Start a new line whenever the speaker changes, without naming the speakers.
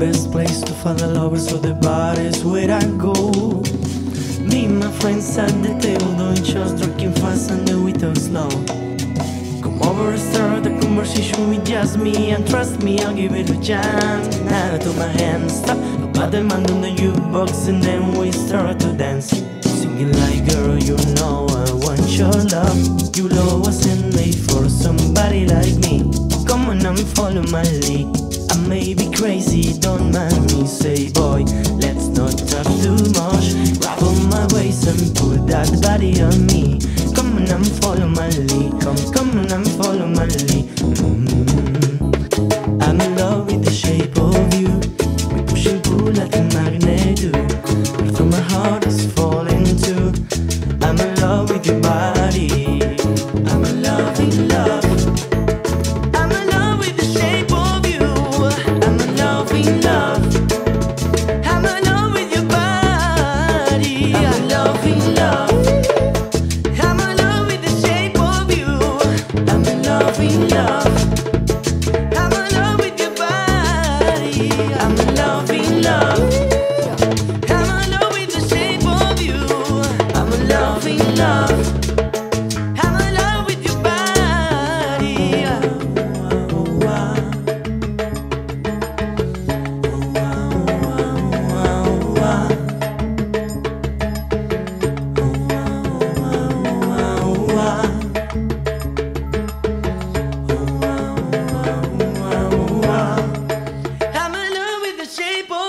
best place to find the lovers so the bar is where I go. Me and my friends at the table doing shots, drinking fast and then we talk slow. Come over and start a conversation with just me and trust me, I'll give it a chance. Now to my hand, stop, put put them under the jukebox and then we start to dance. Singing like girl, you know I want your love. You know I wasn't made for somebody like me. Come on and follow my lead may be crazy, don't mind me Say boy, let's not talk too much. Grab on my waist and put that body on me. Come on and follow my lead Come, come on and follow my lead. Mm I'm in love loving love. I'm in love with your body. I'm shape of